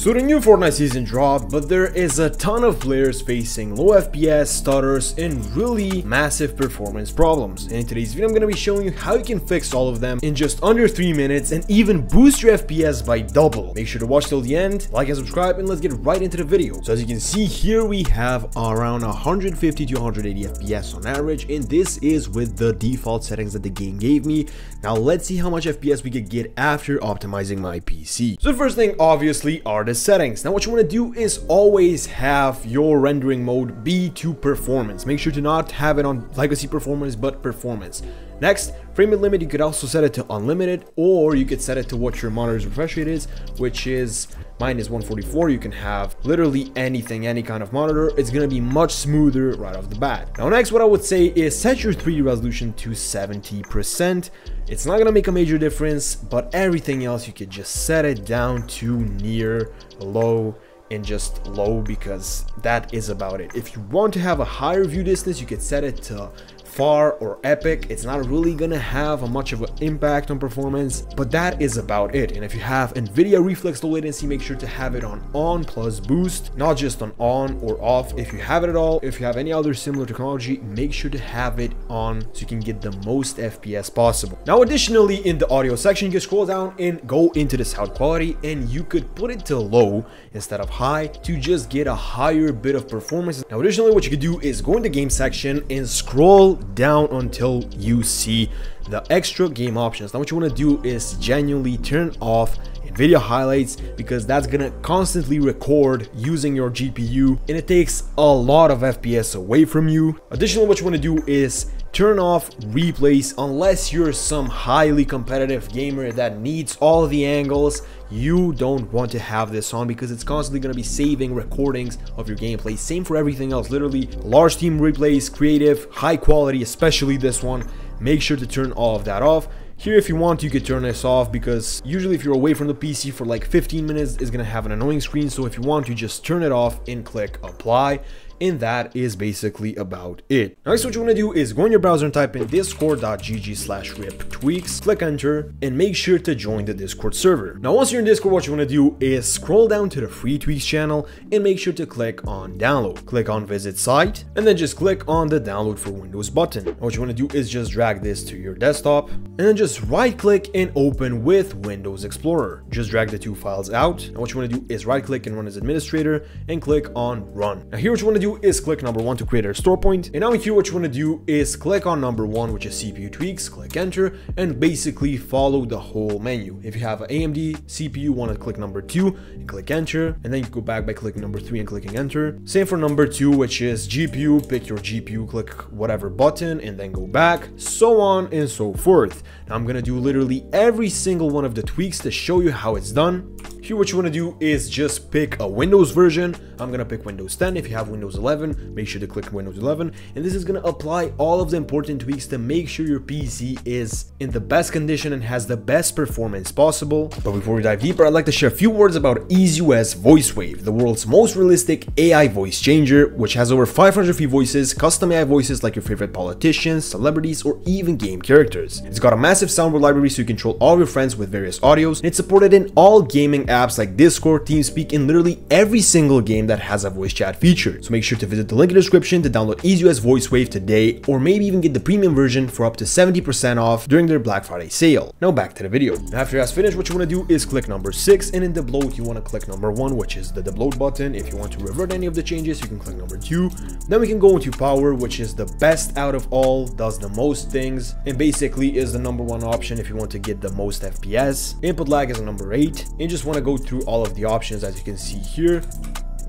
So the new Fortnite season dropped, but there is a ton of players facing low FPS, stutters, and really massive performance problems. And in today's video, I'm to be showing you how you can fix all of them in just under 3 minutes and even boost your FPS by double. Make sure to watch till the end, like and subscribe, and let's get right into the video. So as you can see here, we have around 150 to 180 FPS on average, and this is with the default settings that the game gave me. Now let's see how much FPS we could get after optimizing my PC. So the first thing obviously are settings. Now what you want to do is always have your rendering mode be to performance. Make sure to not have it on legacy performance but performance. Next, frame rate limit, you could also set it to unlimited or you could set it to what your monitor's refresh rate is, which is mine is 144. You can have literally anything, any kind of monitor. It's to be much smoother right off the bat. Now next, what I would say is set your 3D resolution to 70%. It's not to make a major difference, but everything else you could just set it down to near low and just low because that is about it. If you want to have a higher view distance, you could set it to far or epic it's not really gonna have a much of an impact on performance but that is about it. And if you have nvidia reflex low latency make sure to have it on on plus boost not just on on or off. If you have it at all if you have any other similar technology make sure to have it on so you can get the most fps possible. Now additionally in the audio section you can scroll down and go into the sound quality and you could put it to low instead of high to just get a higher bit of performance. Now additionally what you could do is go in the game section and scroll down until you see the extra game options. Now what you want to do is genuinely turn off NVIDIA highlights because that's gonna constantly record using your GPU and it takes a lot of FPS away from you. Additionally, what you want to do is turn off replays unless you're some highly competitive gamer that needs all the angles. You don't want to have this on because it's constantly going to be saving recordings of your gameplay. Same for everything else literally large team replays creative high quality especially this one. Make sure to turn all of that off here, if you want, you could turn this off because usually if you're away from the PC for like 15 minutes, it's to have an annoying screen. So if you want to just turn it off and click apply and that is basically about it. Next, what you want to do is go in your browser and type in discord.gg slash rip tweaks, click enter, and make sure to join the Discord server. Now, once you're in Discord, what you want to do is scroll down to the free tweaks channel and make sure to click on download. Click on visit site, and then just click on the download for Windows button. What you want to do is just drag this to your desktop, and then just right click and open with Windows Explorer. Just drag the two files out. And what you want to do is right click and run as administrator and click on run. Now here what you want to do is click number one to create a store point. And now here what you want to do is click on number one, which is CPU tweaks, click enter, and basically follow the whole menu. If you have an AMD CPU, want to click number two and click enter, and then you go back by clicking number three and clicking enter. Same for number two, which is GPU, pick your GPU, click whatever button, and then go back, so on and so forth. Now I'm gonna do literally every single one of the tweaks to show you how it's done. Here what you want to do is just pick a Windows version. I'm gonna pick Windows 10. If you have Windows 11, make sure to click Windows 11. And this is gonna apply all of the important tweaks to make sure your PC is in the best condition and has the best performance possible. But before we dive deeper, I'd like to share a few words about EaseUS VoiceWave, the world's most realistic AI voice changer, which has over 500 free voices, custom AI voices like your favorite politicians, celebrities, or even game characters. It's got a massive soundboard library so you control all your friends with various audios, and it's supported in all gaming apps like Discord, TeamSpeak, and literally every single game that has a voice chat feature. So make sure to visit the link in the description to download EaseUS VoiceWave today, or maybe even get the premium version for up to 70% off during their Black Friday sale. Now back to the video. After that's finished, what you want to do is click number 6, and in the bloat, you want to click number 1, which is the debloat button. If you want to revert any of the changes, you can click number 2. Then we can go into power, which is the best out of all, does the most things, and basically is the number one option if you want to get the most FPS. Input lag is a number 8, and just want to go through all of the options as you can see here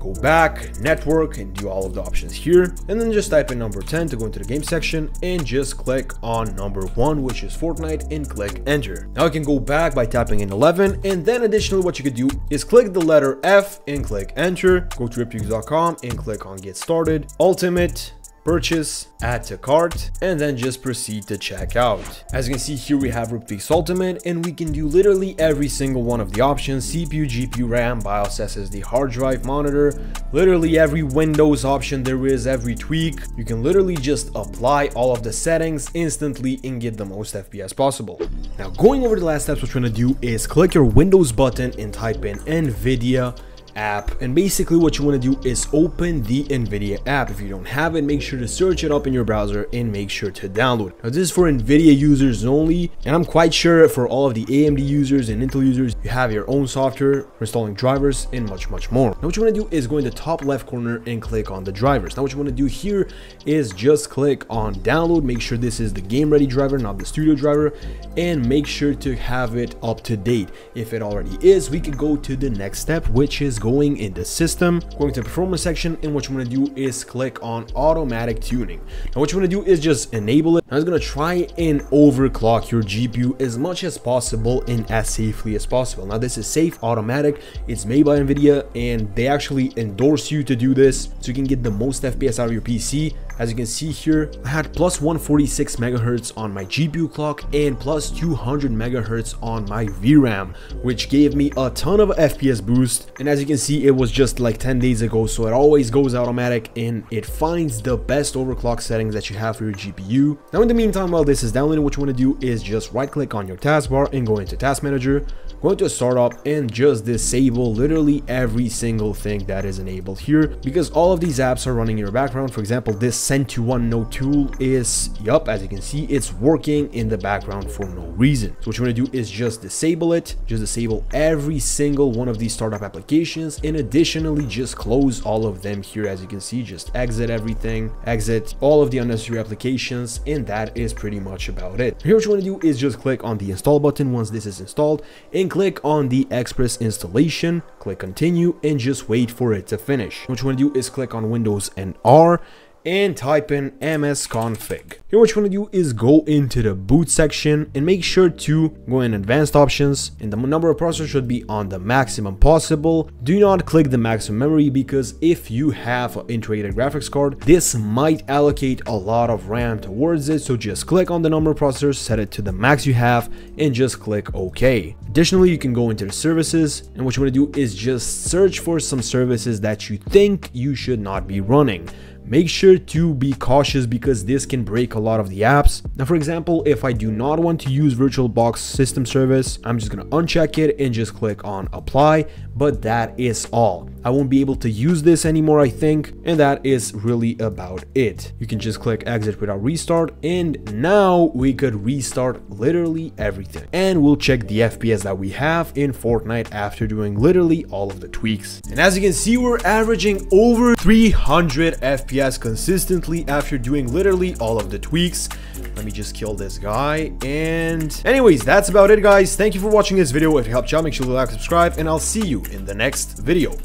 go back, network, and do all of the options here. And then just type in number 10 to go into the game section and just click on number 1, which is Fortnite, and click enter. Now you can go back by tapping in 11, and then additionally what you could do is click the letter F and click enter, go to riptweaks.com and click on get started, ultimate, purchase, add to cart, and then just proceed to check out. As you can see here, we have RipTweaks Ultimate, and we can do literally every single one of the options, CPU, GPU, RAM, BIOS, SSD, hard drive, monitor, literally every Windows option there is, every tweak. You can literally just apply all of the settings instantly and get the most FPS possible. Now, going over the last steps, what you're gonna do is click your Windows button and type in NVIDIA app. And basically what you want to do is open the nvidia app. If you don't have it make sure to search it up in your browser and make sure to download. Now this is for nvidia users only and i'm quite sure for all of the amd users and intel users you have your own software for installing drivers and much much more. Now what you want to do is go in the top left corner and click on the drivers. Now what you want to do here is just click on download make sure this is the game ready driver not the studio driver and make sure to have it up to date. If it already is we could go to the next step which is going in the system, going to the performance section, and what you want to do is click on automatic tuning. Now what you want to do is just enable it. Now it's going to try and overclock your GPU as much as possible and as safely as possible. Now this is safe, automatic, it's made by NVIDIA and they actually endorse you to do this so you can get the most FPS out of your PC as you can see here, I had plus 146 megahertz on my GPU clock and plus 200 megahertz on my VRAM, which gave me a ton of FPS boost. And as you can see, it was just like 10 days ago, so it always goes automatic and it finds the best overclock settings that you have for your GPU. Now in the meantime, while this is downloading, what you want to do is just right click on your taskbar and go into task manager, go into startup and just disable literally every single thing that is enabled here because all of these apps are running in your background. For example, this send to OneNote tool is, yup, as you can see, it's working in the background for no reason. So what you want to do is just disable it, just disable every single one of these startup applications, and additionally just close all of them here. As you can see, just exit everything, exit all of the unnecessary applications, and that is pretty much about it. Here what you want to do is just click on the install button once this is installed, and click on the Express installation, click continue, and just wait for it to finish. What you want to do is click on Windows and R, and type in msconfig. Here what you want to do is go into the boot section and make sure to go in advanced options and the number of processors should be on the maximum possible. Do not click the maximum memory because if you have an integrated graphics card, this might allocate a lot of RAM towards it. So just click on the number of processors, set it to the max you have and just click OK. Additionally, you can go into the services and what you want to do is just search for some services that you think you should not be running make sure to be cautious because this can break a lot of the apps. Now, for example, if I do not want to use VirtualBox system service, I'm just to uncheck it and just click on apply, but that is all. I won't be able to use this anymore, I think, and that is really about it. You can just click exit without restart, and now we could restart literally everything. And we'll check the FPS that we have in Fortnite after doing literally all of the tweaks. And as you can see, we're averaging over 300 FPS consistently after doing literally all of the tweaks. Let me just kill this guy. And anyways, that's about it, guys. Thank you for watching this video. If it helped you out, make sure to like, subscribe, and I'll see in the next video.